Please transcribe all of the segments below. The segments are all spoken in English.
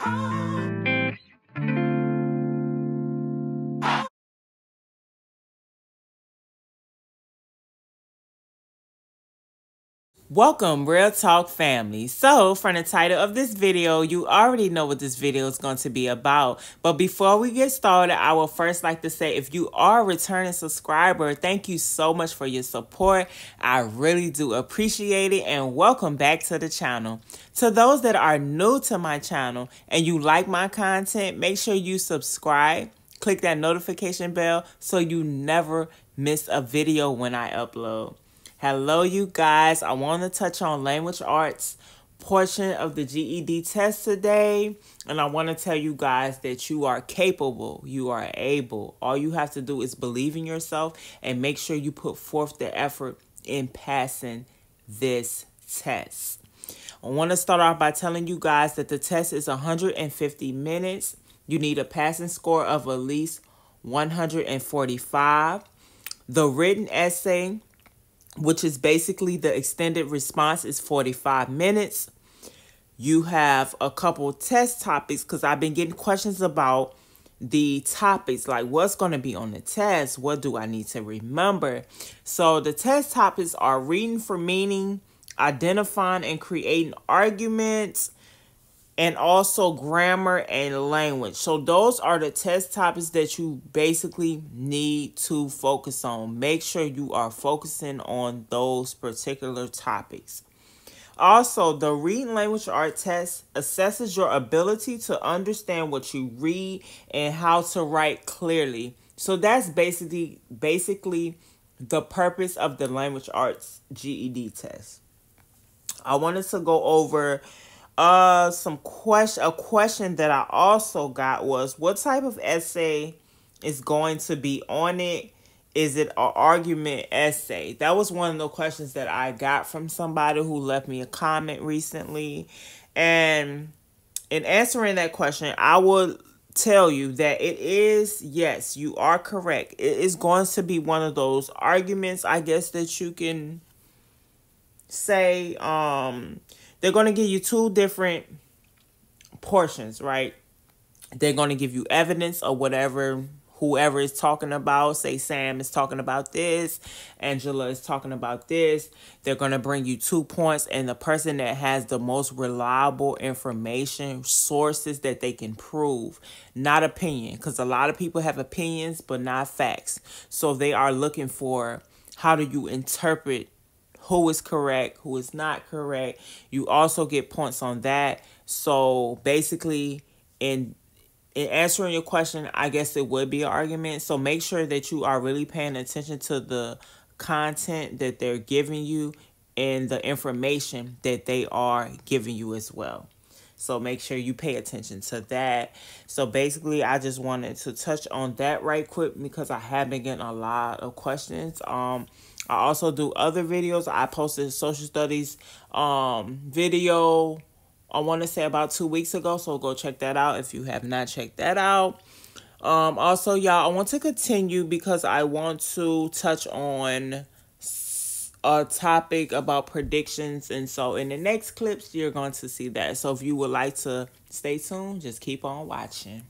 Oh. Welcome, Real Talk family. So, from the title of this video, you already know what this video is going to be about. But before we get started, I will first like to say if you are a returning subscriber, thank you so much for your support. I really do appreciate it and welcome back to the channel. To those that are new to my channel and you like my content, make sure you subscribe, click that notification bell so you never miss a video when I upload. Hello, you guys. I want to touch on language arts portion of the GED test today. And I want to tell you guys that you are capable, you are able. All you have to do is believe in yourself and make sure you put forth the effort in passing this test. I want to start off by telling you guys that the test is 150 minutes. You need a passing score of at least 145. The written essay which is basically the extended response is 45 minutes. You have a couple test topics because I've been getting questions about the topics like what's going to be on the test what do i need to remember so the test topics are reading for meaning identifying and creating arguments and also grammar and language. So those are the test topics that you basically need to focus on. Make sure you are focusing on those particular topics. Also, the reading language art test assesses your ability to understand what you read and how to write clearly. So that's basically basically the purpose of the language arts GED test. I wanted to go over uh, some question. A question that I also got was, what type of essay is going to be on it? Is it an argument essay? That was one of the questions that I got from somebody who left me a comment recently, and in answering that question, I will tell you that it is yes, you are correct. It is going to be one of those arguments, I guess, that you can say um they're going to give you two different portions, right? They're going to give you evidence of whatever whoever is talking about. Say Sam is talking about this, Angela is talking about this. They're going to bring you two points, and the person that has the most reliable information, sources that they can prove, not opinion, because a lot of people have opinions but not facts. So they are looking for how do you interpret who is correct, who is not correct. You also get points on that. So basically, in in answering your question, I guess it would be an argument. So make sure that you are really paying attention to the content that they're giving you and the information that they are giving you as well. So make sure you pay attention to that. So basically, I just wanted to touch on that right quick because I have been getting a lot of questions. Um, I also do other videos. I posted social studies um video I want to say about 2 weeks ago, so go check that out if you have not checked that out. Um also y'all, I want to continue because I want to touch on a topic about predictions and so in the next clips you're going to see that. So if you would like to stay tuned, just keep on watching.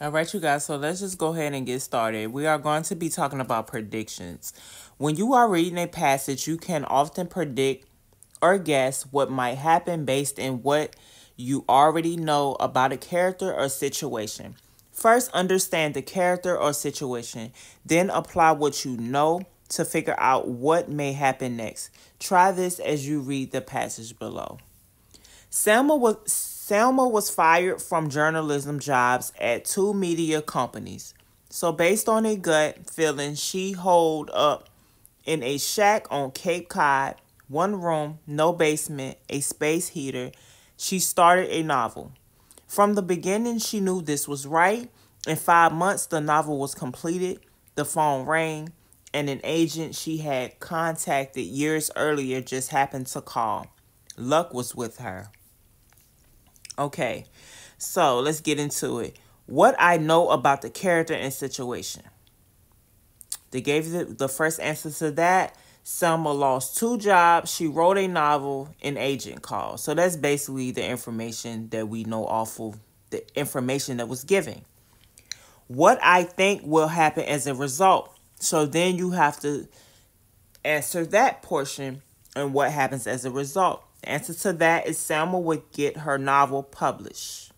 All right, you guys, so let's just go ahead and get started. We are going to be talking about predictions. When you are reading a passage, you can often predict or guess what might happen based in what you already know about a character or situation. First, understand the character or situation, then apply what you know to figure out what may happen next. Try this as you read the passage below. Selma was Selma was fired from journalism jobs at two media companies. So based on a gut feeling, she holed up in a shack on Cape Cod, one room, no basement, a space heater. She started a novel. From the beginning, she knew this was right. In five months, the novel was completed. The phone rang, and an agent she had contacted years earlier just happened to call. Luck was with her. Okay, so let's get into it. What I know about the character and situation. They gave the, the first answer to that. Selma lost two jobs. She wrote a novel, an agent called. So that's basically the information that we know off of the information that was given. What I think will happen as a result. So then you have to answer that portion and what happens as a result. The answer to that is Selma would get her novel published.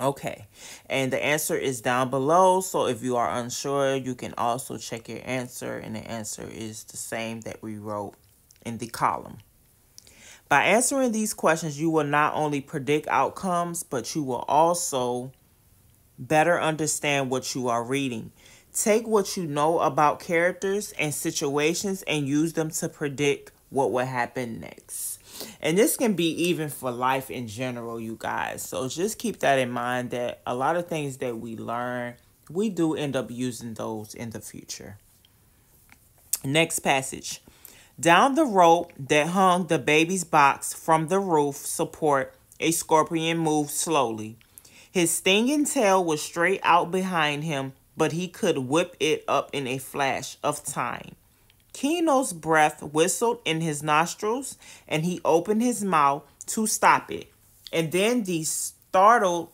Okay, and the answer is down below. So if you are unsure, you can also check your answer, and the answer is the same that we wrote in the column. By answering these questions, you will not only predict outcomes, but you will also better understand what you are reading. Take what you know about characters and situations and use them to predict what will happen next. And this can be even for life in general, you guys. So just keep that in mind that a lot of things that we learn, we do end up using those in the future. Next passage. Down the rope that hung the baby's box from the roof support, a scorpion moved slowly. His stinging tail was straight out behind him, but he could whip it up in a flash of time. Kino's breath whistled in his nostrils, and he opened his mouth to stop it. And then the startled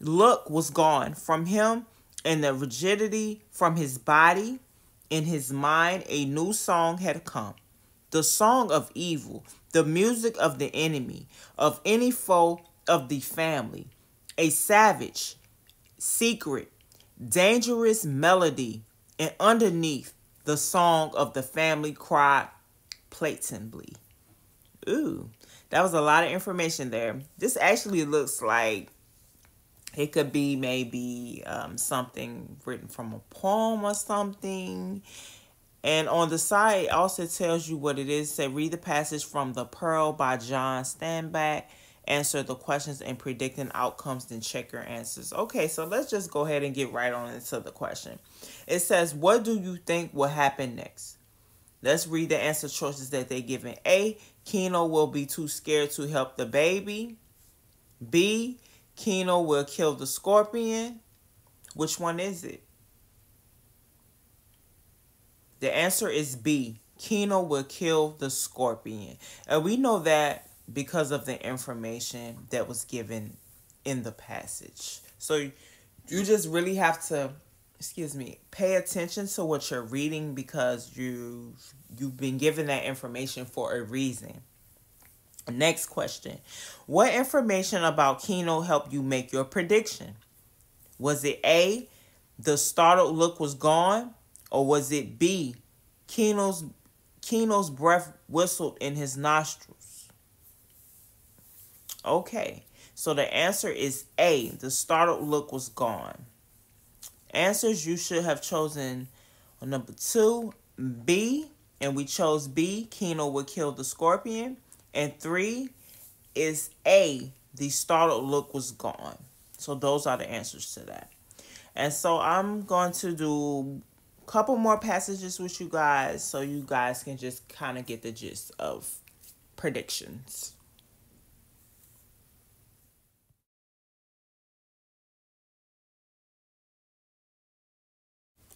look was gone from him, and the rigidity from his body. In his mind, a new song had come the song of evil, the music of the enemy, of any foe of the family, a savage, secret, dangerous melody, and underneath the song of the family cried plaintively. Ooh, that was a lot of information there. This actually looks like it could be maybe um, something written from a poem or something. And on the side, also tells you what it is. Say, read the passage from The Pearl by John Steinbeck answer the questions and predicting outcomes, then check your answers. Okay, so let's just go ahead and get right on into the question. It says, What do you think will happen next? Let's read the answer choices that they given. A. Kino will be too scared to help the baby. B. Kino will kill the scorpion. Which one is it? The answer is B. Kino will kill the scorpion. And we know that because of the information that was given in the passage. So you just really have to excuse me, pay attention to what you're reading because you you've been given that information for a reason. Next question. What information about Kino helped you make your prediction? Was it A, the startled look was gone, or was it B, Kino's Kino's breath whistled in his nostrils? Okay, so the answer is A. The startled look was gone. Answers you should have chosen number two, B, and we chose B. Kino would kill the scorpion. And three is A. The startled look was gone. So those are the answers to that. And so I'm going to do a couple more passages with you guys so you guys can just kind of get the gist of predictions.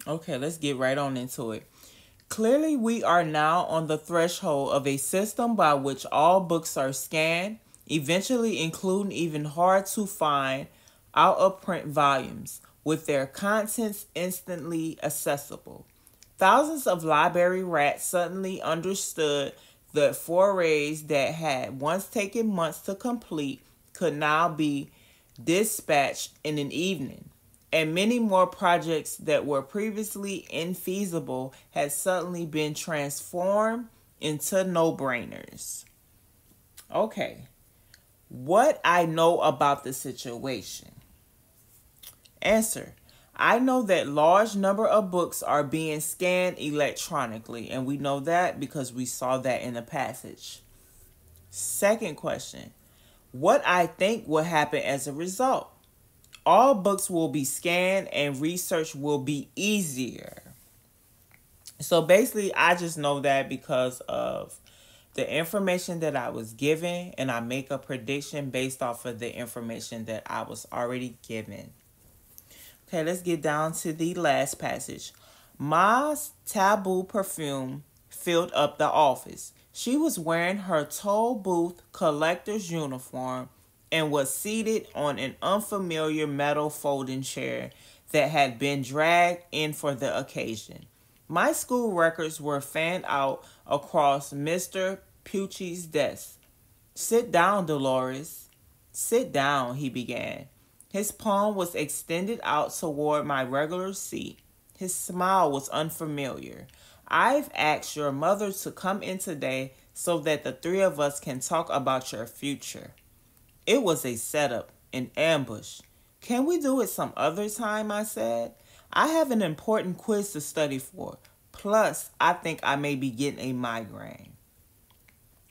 Okay, let's get right on into it. Clearly, we are now on the threshold of a system by which all books are scanned, eventually including even hard to find out of print volumes, with their contents instantly accessible. Thousands of library rats suddenly understood that forays that had once taken months to complete could now be dispatched in an evening and many more projects that were previously infeasible had suddenly been transformed into no brainers. Okay, what I know about the situation. Answer I know that large number of books are being scanned electronically, and we know that because we saw that in the passage. Second question What I think will happen as a result? All books will be scanned and research will be easier. So basically, I just know that because of the information that I was given, and I make a prediction based off of the information that I was already given. Okay, let's get down to the last passage. Ma's Tabu perfume filled up the office. She was wearing her toll booth collector's uniform and was seated on an unfamiliar metal folding chair that had been dragged in for the occasion. My school records were fanned out across Mr. Pucci's desk. Sit down, Dolores. Sit down, he began. His palm was extended out toward my regular seat. His smile was unfamiliar. I've asked your mother to come in today so that the three of us can talk about your future. It was a setup, an ambush. Can we do it some other time? I said. I have an important quiz to study for. Plus, I think I may be getting a migraine.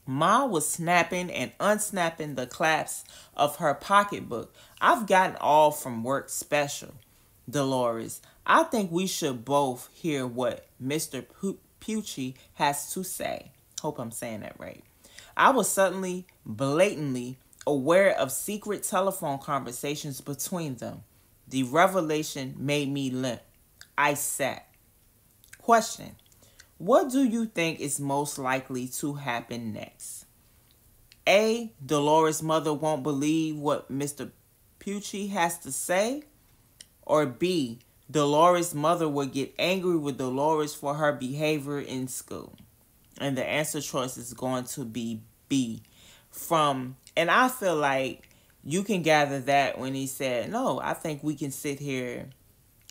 Ma was snapping and unsnapping the clasps of her pocketbook. I've gotten all from work special. Dolores, I think we should both hear what Mr. Pucci has to say. Hope I'm saying that right. I was suddenly, blatantly aware of secret telephone conversations between them. The revelation made me limp. I sat. Question what do you think is most likely to happen next? A. Dolores' mother won't believe what Mr. Pucci has to say. Or B. Dolores' mother will get angry with Dolores for her behavior in school. And the answer choice is going to be B. From, and I feel like you can gather that when he said, No, I think we can sit here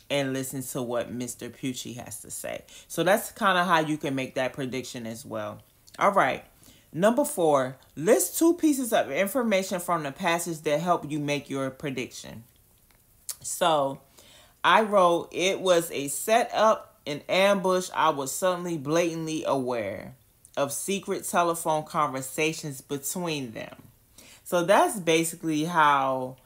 and listen to what Mr. Pucci has to say. So that's kind of how you can make that prediction as well. All right. Number four, list two pieces of information from the passage that help you make your prediction. So I wrote, it was a setup, an ambush. I was suddenly blatantly aware of secret telephone conversations between them. So that's basically how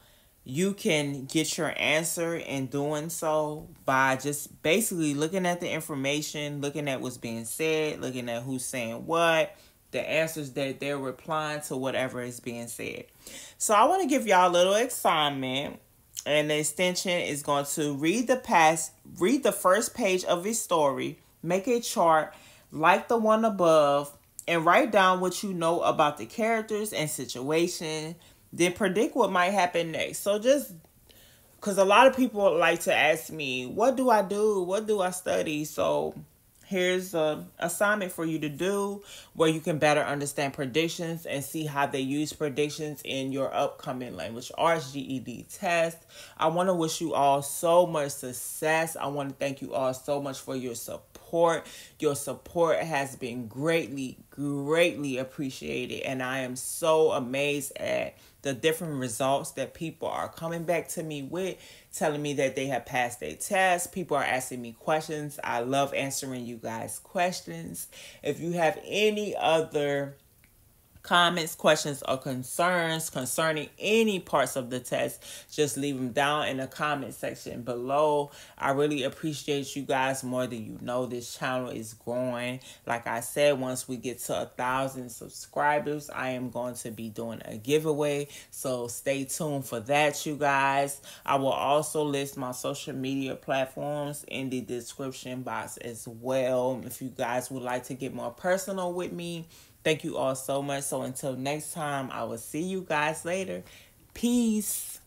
you can get your answer in doing so by just basically looking at the information, looking at what's being said, looking at who's saying what, the answers that they're replying to whatever is being said. So I want to give y'all a little assignment. And the extension is going to read the past, read the first page of a story, make a chart like the one above, and write down what you know about the characters and situation then predict what might happen next. So just because a lot of people like to ask me, what do I do? What do I study? So here's a assignment for you to do where you can better understand predictions and see how they use predictions in your upcoming language arts GED test. I want to wish you all so much success. I want to thank you all so much for your support. Your support has been greatly, greatly appreciated, and I am so amazed at the different results that people are coming back to me with, telling me that they have passed their test. People are asking me questions. I love answering you guys' questions. If you have any other comments, questions, or concerns concerning any parts of the test, just leave them down in the comment section below. I really appreciate you guys more than you know. This channel is growing. Like I said, once we get to a thousand subscribers, I am going to be doing a giveaway. So stay tuned for that, you guys. I will also list my social media platforms in the description box as well. If you guys would like to get more personal with me, Thank you all so much. So until next time, I will see you guys later. Peace.